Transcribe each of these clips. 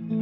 Mm-hmm.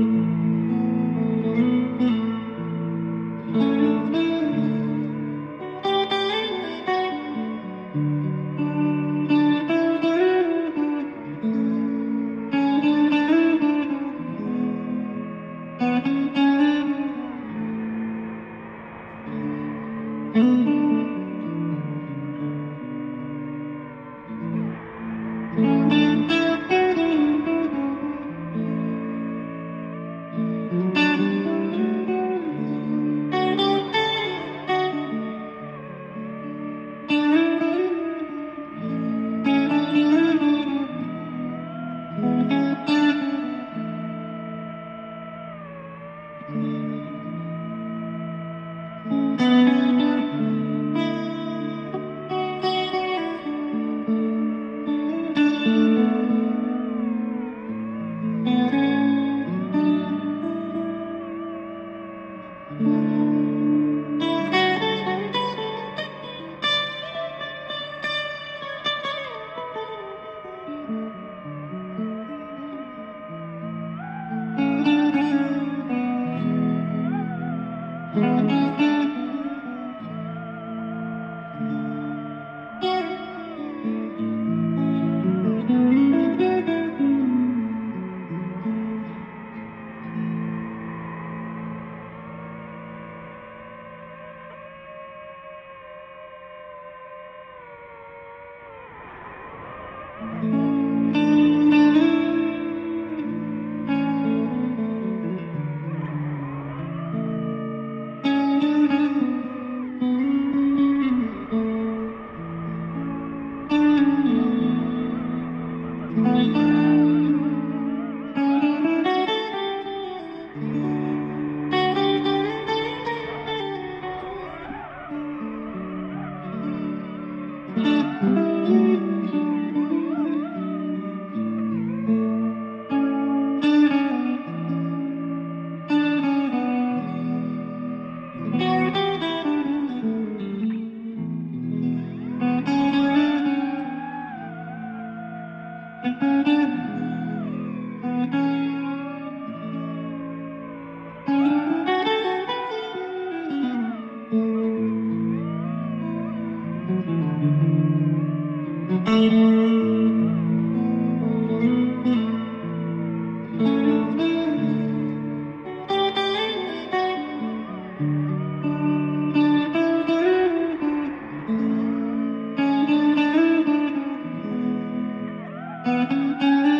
Música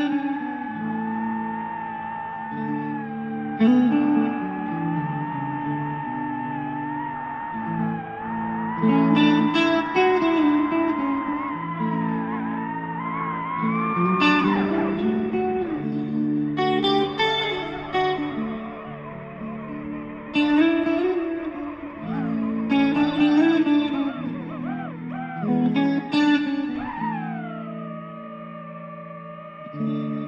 Mm-hmm.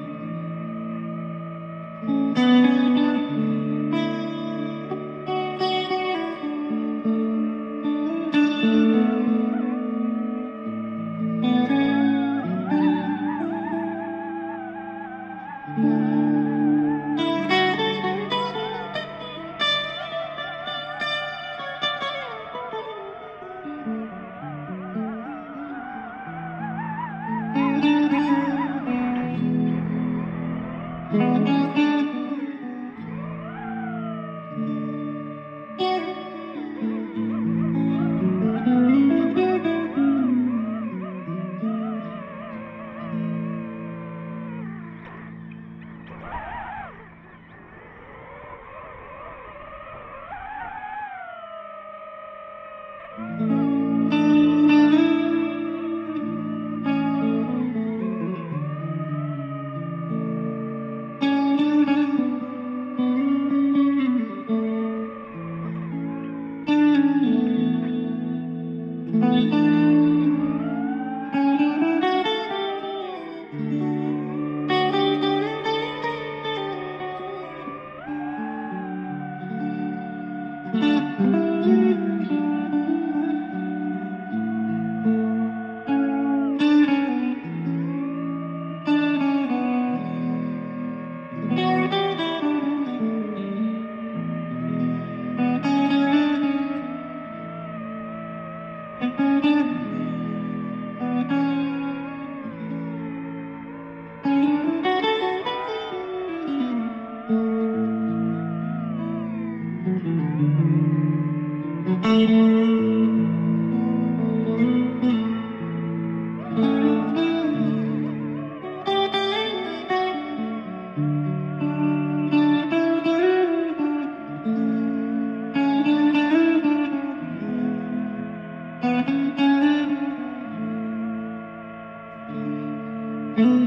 Mm-hmm.